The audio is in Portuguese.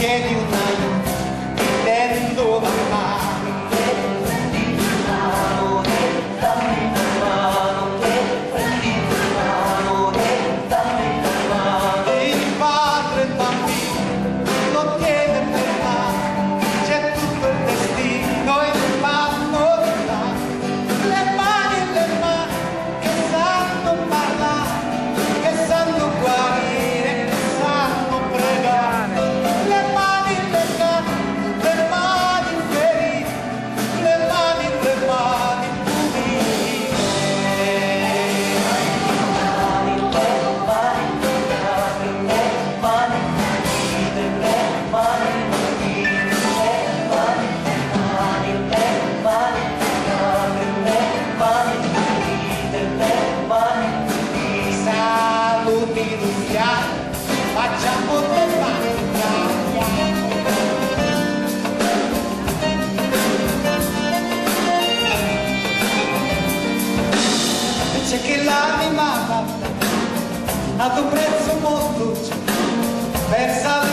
can you animava a do preço morto, versa